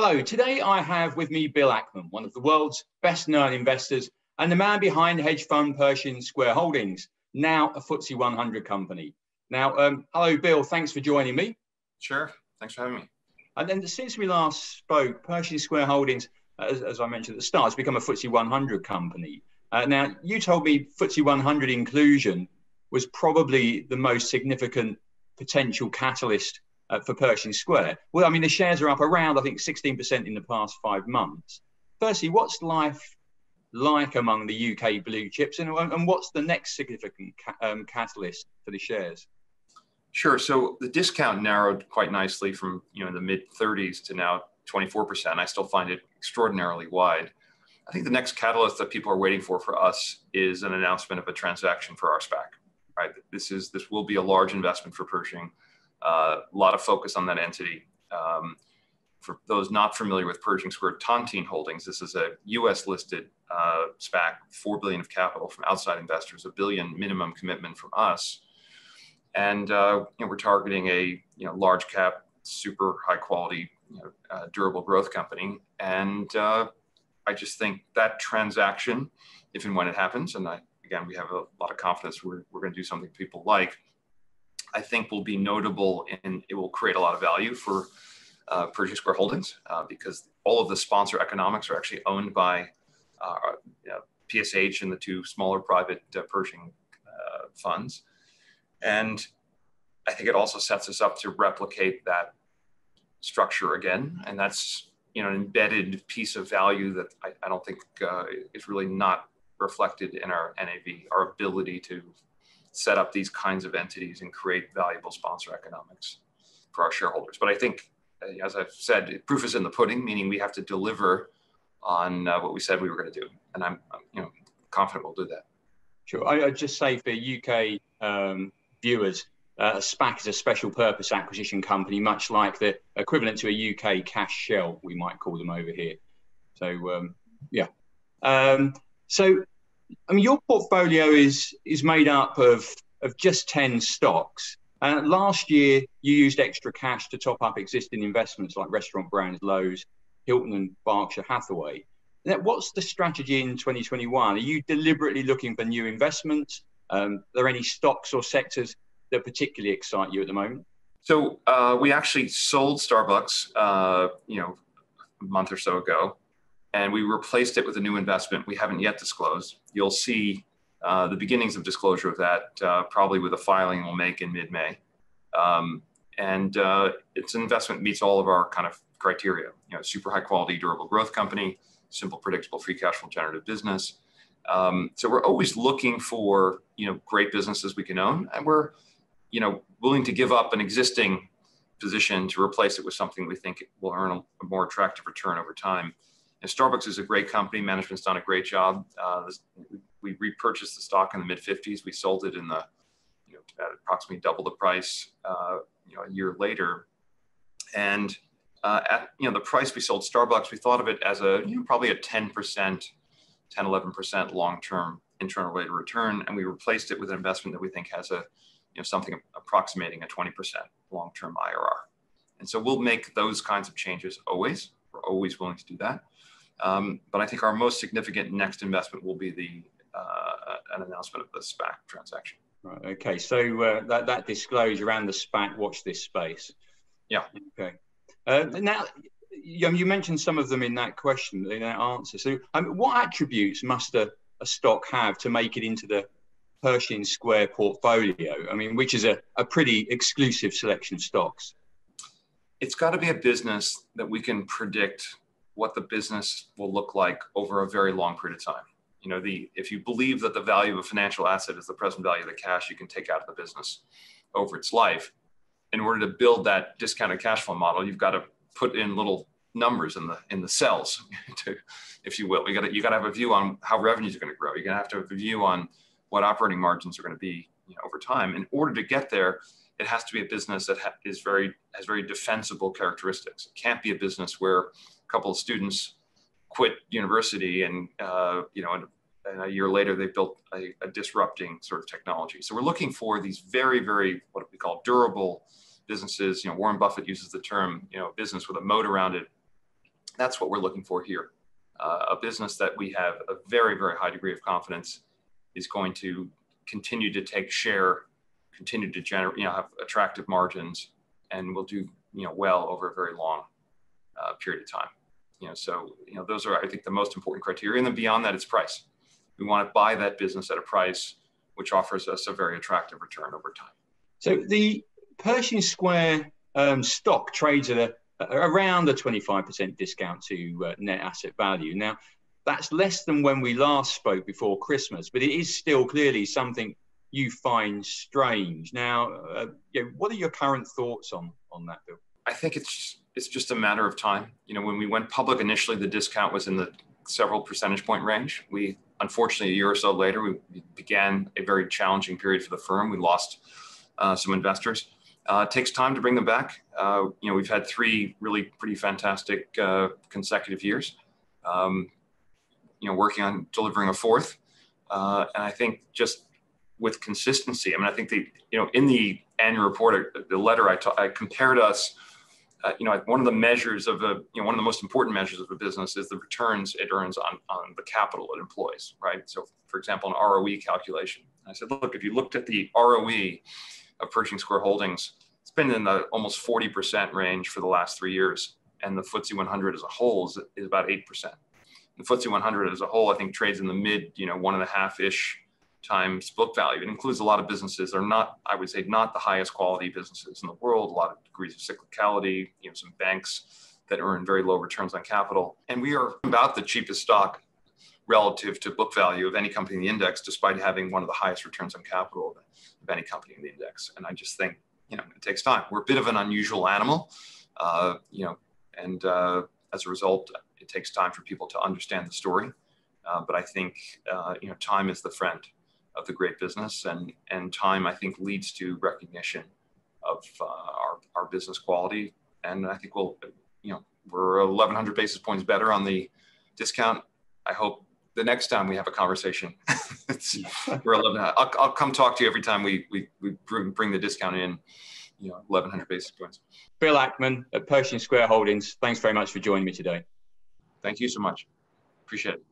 Hello, today I have with me Bill Ackman, one of the world's best known investors and the man behind hedge fund Pershing Square Holdings, now a FTSE 100 company. Now, um, hello, Bill, thanks for joining me. Sure, thanks for having me. And then since we last spoke, Pershing Square Holdings, as, as I mentioned at the start, has become a FTSE 100 company. Uh, now, you told me FTSE 100 inclusion was probably the most significant potential catalyst uh, for Pershing Square. Well, I mean, the shares are up around, I think, 16% in the past five months. Firstly, what's life like among the UK blue chips, and, and what's the next significant ca- um, catalyst for the shares? Sure. So the discount narrowed quite nicely from you know the mid 30s to now 24%. I still find it extraordinarily wide. I think the next catalyst that people are waiting for for us is an announcement of a transaction for our SPAC. Right. This is this will be a large investment for Pershing. Uh, a lot of focus on that entity. Um, for those not familiar with Pershing Square Tontine Holdings, this is a U.S. listed uh, SPAC, four billion of capital from outside investors, a billion minimum commitment from us, and uh, you know, we're targeting a you know large cap, super high quality, you know, uh, durable growth company. And uh, I just think that transaction, if and when it happens, and I, again we have a lot of confidence we're we're going to do something people like I think will be notable and it will create a lot of value for uh, Pershing Square Holdings uh, because all of the sponsor economics are actually owned by uh, you know, PSH and the two smaller private uh, Pershing uh, funds. And I think it also sets us up to replicate that structure again. And that's you know an embedded piece of value that I, I don't think uh, is really not reflected in our NAV, our ability to set up these kinds of entities and create valuable sponsor economics for our shareholders. But I think, uh, as I've said, proof is in the pudding, meaning we have to deliver on uh, what we said we were going to do, and I'm, I'm, you know confident we'll do that. Sure. I, would just say for UK um, viewers, uh, a SPAC is a special purpose acquisition company, much like the equivalent to a UK cash shell, we might call them over here. So um, yeah. Um, so I mean, your portfolio is is made up of of just ten stocks. Uh, last year, you used extra cash to top up existing investments like restaurant brands Lowe's, Hilton, and Berkshire Hathaway. Now, what's the strategy in 2021? Are you deliberately looking for new investments? Um, are there any stocks or sectors that particularly excite you at the moment? So uh, we actually sold Starbucks, uh, you know, a month or so ago and we replaced it with a new investment we haven't yet disclosed. You'll see uh, the beginnings of disclosure of that uh, probably with a filing we'll make in mid-May. Um, and uh, it's an investment that meets all of our kind of criteria. You know, super high quality, durable growth company, simple, predictable, free cash flow generative business. Um, so we're always looking for you know great businesses we can own, and we're you know willing to give up an existing position to replace it with something we think will earn a, more attractive return over time. And Starbucks is a great company. Management's done a great job. Uh, we repurchased the stock in the mid 50s. We sold it in the, you know, at approximately double the price, uh, you know, a year later. And uh, at you know the price we sold Starbucks, we thought of it as a you know probably a 10 percent, 10 11 percent long-term internal rate of return, and we replaced it with an investment that we think has a you know something approximating a 20 percent long-term IRR. And so we'll make those kinds of changes always. We're always willing to do that. Um, but I think our most significant next investment will be the uh, an announcement of the SPAC transaction. Right. Okay. So uh, that that disclosure around the SPAC, watch this space. Yeah. Okay. Uh, now, you, you, mentioned some of them in that question, in that answer. So, um, what attributes must a, a stock have to make it into the Pershing Square portfolio? I mean, which is a, a pretty exclusive selection of stocks. It's got to be a business that we can predict what the business will look like over a very long period of time. You know, the if you believe that the value of a financial asset is the present value of the cash you can take out of the business over its life, in order to build that discounted cash flow model, you've got to put in little numbers in the in the cells, to, if you will. You got to you got to have a view on how revenues are going to grow. You're going to have to have a view on what operating margins are going to be you know, over time. In order to get there, it has to be a business that ha- is very has very defensible characteristics. It can't be a business where a couple of students quit university and uh, you know and a year later they built a, a, disrupting sort of technology. So we're looking for these very, very what we call durable businesses. You know, Warren Buffett uses the term, you know, business with a moat around it. That's what we're looking for here. Uh, a business that we have a very, very high degree of confidence is going to continue to take share, continue to generate, you know, have attractive margins, and will do, you know, well over a very long uh, period of time. You know, so you know, those are I think the most important criteria. And then beyond that, it's price. We want to buy that business at a price which offers us a very attractive return over time. So the Pershing Square um, stock trades at a, around a 25% discount to uh, net asset value. Now, that's less than when we last spoke before Christmas, but it is still clearly something you find strange. Now, uh, you know, what are your current thoughts on on that, Bill? I think it's it's just a matter of time. You know, when we went public initially, the discount was in the several percentage point range. We unfortunately a year or so later, we began a very challenging period for the firm. We lost uh, some investors. Uh, it takes time to bring them back. Uh, you know, we've had three really pretty fantastic uh, consecutive years. Um, you know, working on delivering a fourth. Uh, and I think just with consistency, I mean, I think the, you know, in the annual report, uh, the letter I, ta- I compared us, uh, you know, one of the measures of a, you know, one of the most important measures of a business is the returns it earns on, on the capital it employs, right? So, for example, an ROE calculation. I said, look, if you looked at the ROE of Pershing Square Holdings, it's been in the almost 40% range for the last three years. And the FTSE 100 as a whole is, is about 8% the FTSE 100 as a whole, I think trades in the mid, you know, one and a half ish times book value. It includes a lot of businesses that are not, I would say, not the highest quality businesses in the world. A lot of degrees of cyclicality. You know, some banks that earn very low returns on capital, and we are about the cheapest stock relative to book value of any company in the index, despite having one of the highest returns on capital of any company in the index. And I just think, you know, it takes time. We're a bit of an unusual animal, uh, you know, and uh, as a result, it takes time for people to understand the story. Uh, but I think uh, you know time is the friend of the great business, and and time I think leads to recognition of uh, our our business quality. And I think we'll you know we're 1,100 basis points better on the discount. I hope the next time we have a conversation, we're 11. I'll, I'll come talk to you every time we we, we bring the discount in you know 1100 basis points bill ackman at pershing square holdings thanks very much for joining me today Thank you so much. Appreciate it.